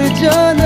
कर जाना